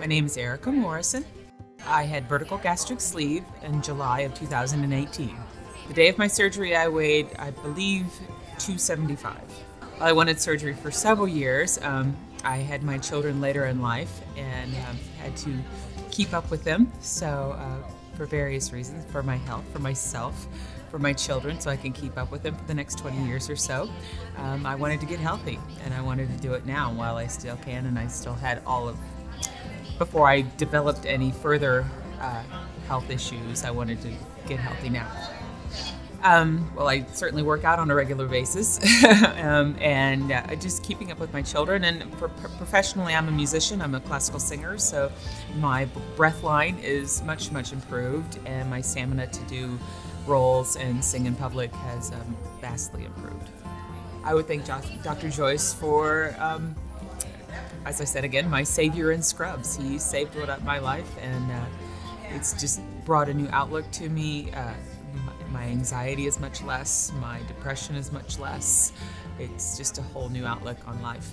My name is Erika Morrison. I had vertical gastric sleeve in July of 2018. The day of my surgery, I weighed, I believe, 275. I wanted surgery for several years. Um, I had my children later in life and um, had to keep up with them. So, uh, for various reasons, for my health, for myself, for my children, so I can keep up with them for the next 20 years or so. Um, I wanted to get healthy, and I wanted to do it now while I still can, and I still had all of before I developed any further uh, health issues. I wanted to get healthy now. Um, well, I certainly work out on a regular basis, um, and uh, just keeping up with my children. And for, professionally, I'm a musician. I'm a classical singer, so my breath line is much, much improved, and my stamina to do roles and sing in public has um, vastly improved. I would thank Dr. Joyce for, um, as I said again, my savior in Scrubs. He saved my life, and uh, it's just brought a new outlook to me. Uh, my anxiety is much less, my depression is much less. It's just a whole new outlook on life.